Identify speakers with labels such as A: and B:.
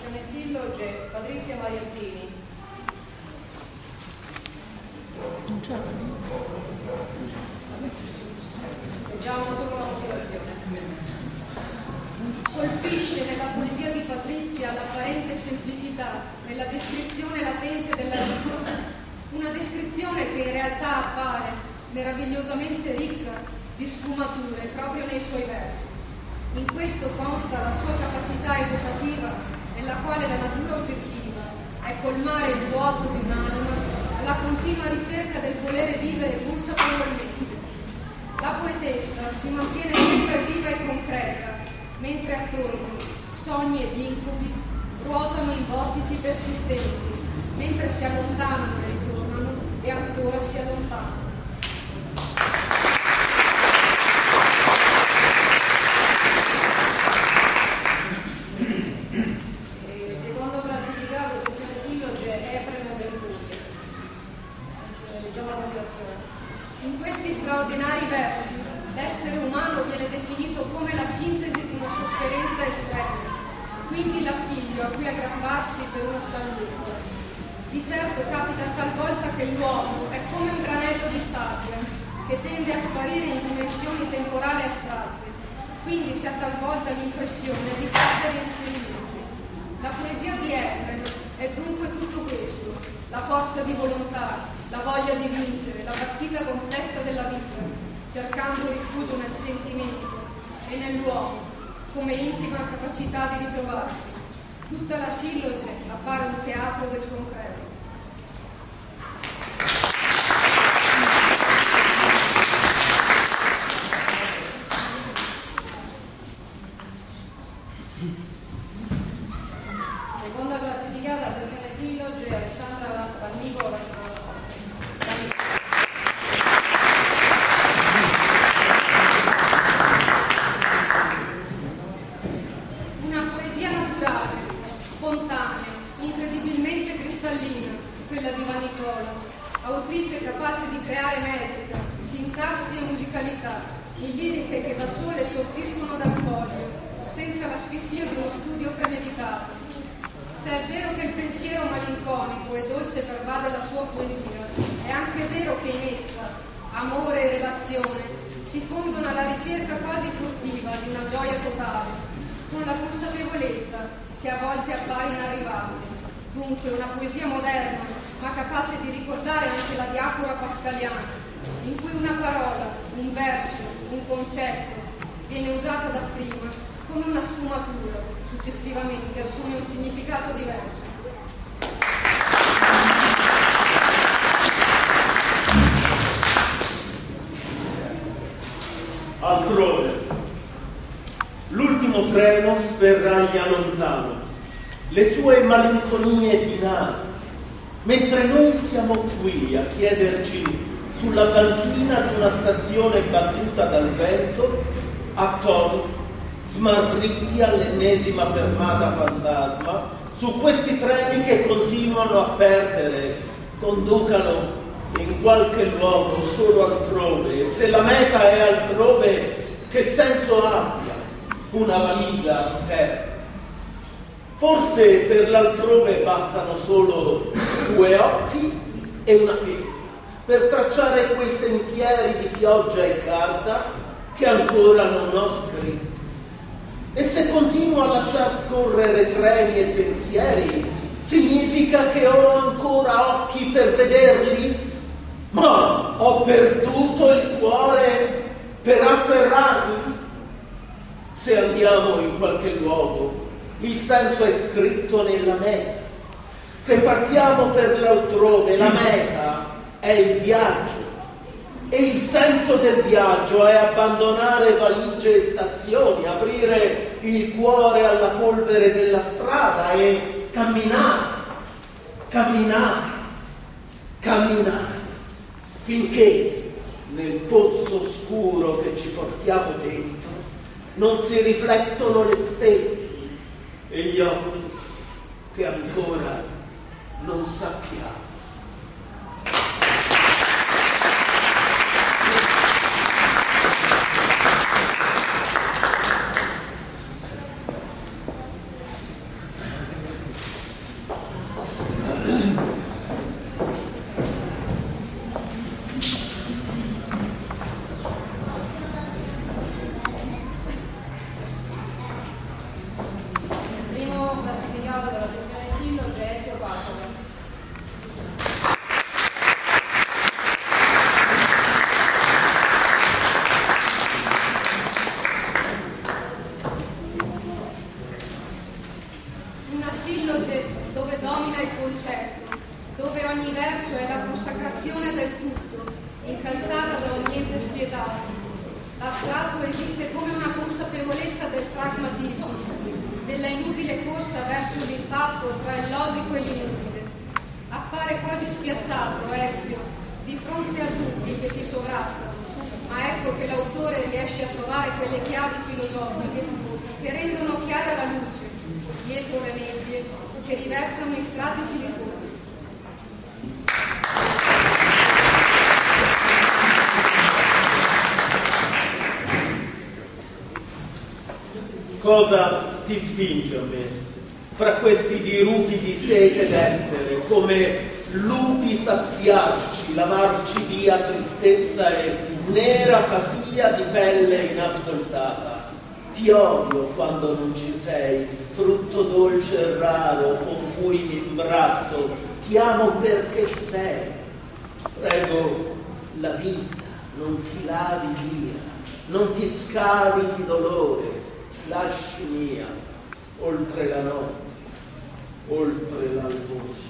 A: sezione Silloge, Patrizia Mariattini. Leggiamo solo la motivazione. Colpisce nella poesia di Patrizia l'apparente semplicità, nella descrizione latente della vita, una descrizione che in realtà appare meravigliosamente ricca di sfumature proprio nei suoi versi. In questo consta la sua capacità educativa, nella quale la natura oggettiva è colmare il vuoto di un'anima alla continua ricerca del volere vivere consapevolmente. La poetessa si mantiene sempre viva e concreta, mentre attorno sogni ed incubi ruotano in vortici persistenti, mentre si allontanano e ritornano e ancora si allontanano. Eh, secondo classificato, sezione Silloge, Efrem Bertugli. Eh, Leggiamo la motivazione. In questi straordinari versi, l'essere umano viene definito come la sintesi di una sofferenza estrema, quindi l'appiglio a cui aggrapparsi per una salvezza. Di certo capita talvolta che l'uomo è come un granello di sabbia che tende a sparire in dimensioni temporali astratte, quindi si ha talvolta l'impressione di perdere i riferimenti. La poesia di Efrem è dunque tutto questo, la forza di volontà, la voglia di vincere, la partita complessa della vita, cercando rifugio nel sentimento e nell'uomo come intima capacità di ritrovarsi. Tutta la silloge appare un teatro del concreto. Seconda classificata, sezione silloge, Alessandra Vannicola. Una poesia naturale, spontanea, incredibilmente cristallina, quella di Vannicola, autrice capace di creare metrica, sintassi e musicalità, in liriche che da sole sortiscono dal foglio, senza l'asfissia di uno studio premeditato. Se è vero che il pensiero malinconico e dolce pervade la sua poesia, è anche vero che in essa, amore e relazione, si fondono alla ricerca quasi furtiva di una gioia totale, con la consapevolezza che a volte appare inarrivabile. Dunque una poesia moderna, ma capace di ricordare anche la diafora pascaliana, in cui una parola, un verso, un concetto viene usata dapprima come una sfumatura, successivamente assume un significato diverso.
B: Altrove. L'ultimo treno sferraglia lontano, le sue malinconie binari, mentre noi siamo qui a chiederci sulla banchina di una stazione battuta dal vento, attoniti, smarriti all'ennesima fermata fantasma, su questi treni che continuano a perdere, conducano in qualche luogo solo altrove, e se la meta è altrove, che senso abbia una valigia a terra? Forse per l'altrove bastano solo due occhi e una penna per tracciare quei sentieri di pioggia e carta che ancora non ho scritto. E se continuo a lasciar scorrere treni e pensieri, significa che ho ancora occhi per vederli? Ma ho perduto il cuore per afferrarli? Se andiamo in qualche luogo, il senso è scritto nella meta. Se partiamo per l'altrove, la meta è il viaggio. E il senso del viaggio è abbandonare valigie e stazioni, aprire il cuore alla polvere della strada e camminare, camminare, camminare, finché nel pozzo scuro che ci portiamo dentro non si riflettono le stelle e gli occhi che ancora non sappiamo.
A: Una silloge dove domina il concetto, dove ogni verso è la consacrazione del tutto, incalzata da un niente spietato. L'astratto esiste come una consapevolezza del pragmatismo, della inutile corsa verso l'impatto tra il logico e l'inutile. Appare quasi spiazzato Ezio di fronte a tutti che ci sovrastano, ma ecco che l'autore riesce a trovare quelle chiavi filosofiche che rendono chiara la luce dietro le nebbie che riversano in strati filiformi.
B: Cosa ti spinge a me? Fra questi dirupi di sete d'essere, come lupi saziarci, lavarci via tristezza e nera fasia di pelle inascoltata. Ti odio quando non ci sei, frutto dolce e raro con cui mi imbratto. Ti amo perché sei. Prego la vita, non ti lavi via, non ti scavi di dolore, lasci mia, oltre la notte, oltre l'albore.